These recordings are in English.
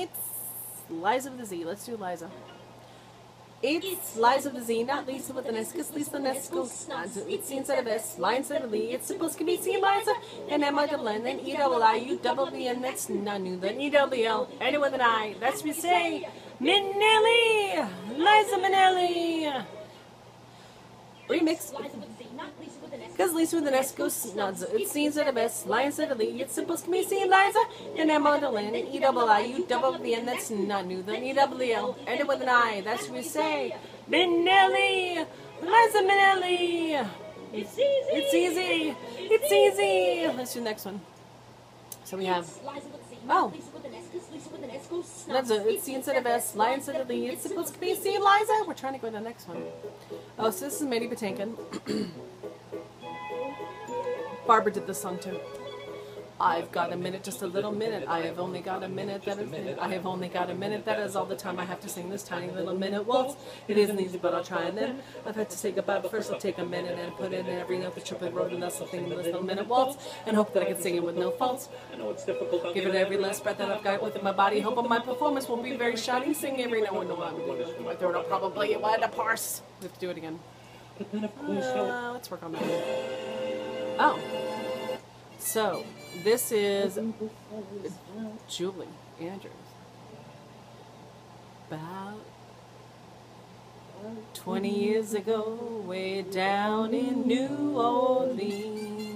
It's Liza with a Z. Let's do Liza. It's Liza with a Z, not Lisa with an S, because Lisa Nesco, it's instead of S, line instead of Lee. It's supposed to be C Liza, and I double N, then E double I, U double B, and that's new, then E double L, any with an I. That's we say, Minnelli! Liza Minnelli! Remix. Because Lisa with an S goes nuts. It seems that the best. Lion said the It's supposed to be seen Liza. And I'm on the land. And E double I. U double B. And that's not new. Then E double L. With an I. That's what we say. Minnelli. Liza Minnelli. It's easy. It's easy. It's easy. Let's do the next one. So we have. Oh. That's a, it's C instead of S, Lion instead of Lee. It's supposed to be C, Liza. We're trying to go to the next one. Oh, so this is Mandy Patinkin. Barbara did this song too. I've got a minute, just a little minute. I have only got a minute. That is. I have only got a minute. That is all the time I have to sing this tiny little minute waltz. It isn't easy, but I'll try. And then I've had to say goodbye. But first, I'll take a minute and put in every note the trumpet wrote, and that's the thing in this little minute waltz. And hope that I can sing it with no faults. I know it's difficult. Give it every last breath that I've got within my body. Hope my performance won't be very shiny. Sing every note and no one. My throat will probably want to parse. We have to do it again. But then, of course, Uh, let's work on that. Oh. So, this is Julie Andrews. About 20 years ago, way down in New Orleans,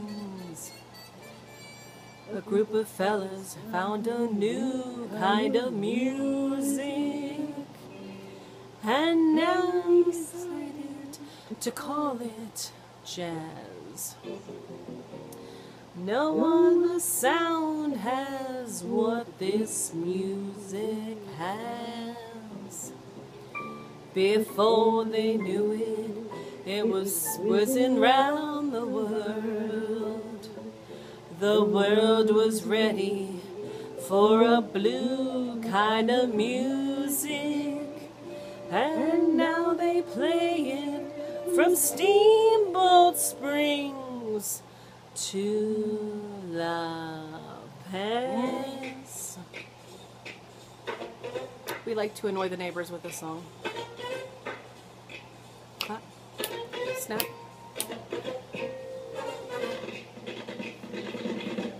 a group of fellas found a new kind of music. And now decided to call it jazz. No other sound has what this music has. Before they knew it, it was whizzing round the world. The world was ready for a blue kind of music. And now they play it from Steamboat Springs to La Paz. We like to annoy the neighbors with this song. Clap. Snap.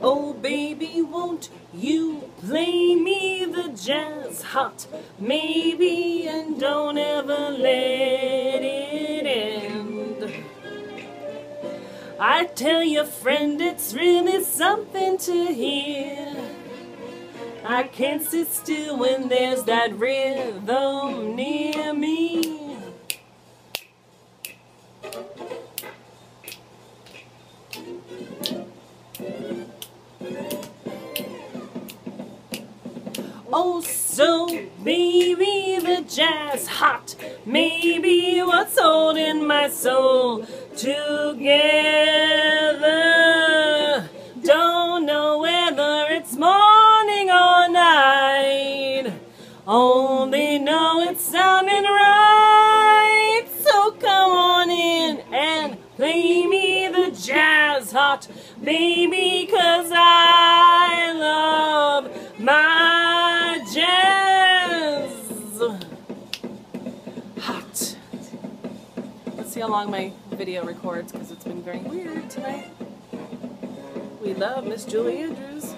Oh baby, won't you play me the jazz hot? Maybe and don't ever let it end. I tell your friend it's really something to hear. I can't sit still when there's that rhythm near me. Oh, so maybe the jazz hot, maybe what's holding my soul together. Don't know whether it's morning or night, only know it's sounding right. So come on in and play me the jazz hot, baby, cause I love my how long my video records because it's been very weird tonight. We love Miss Julie Andrews.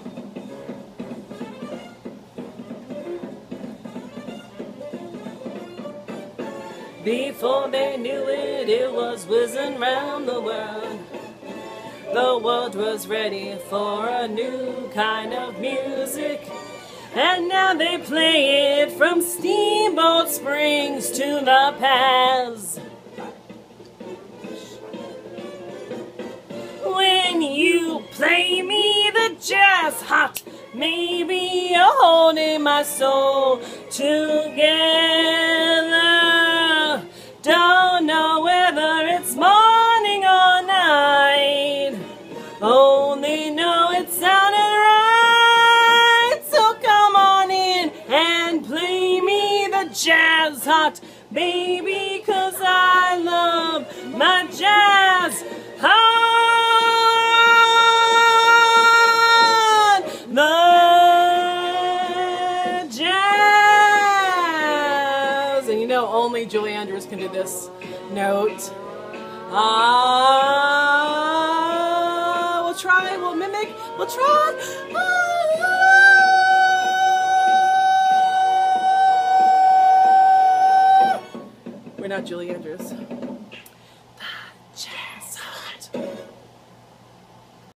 Before they knew it, it was whizzing round the world. The world was ready for a new kind of music. And now they play it from Steamboat Springs to La Paz. Jazz hot, maybe you're holding my soul together. Don't know whether it's morning or night. Only know it sounded right. So come on in and play me the jazz hot, baby, cause I love my jazz only Julie Andrews can do this note. Ah, we'll try, we'll mimic, we'll try. Ah. We're not Julie Andrews.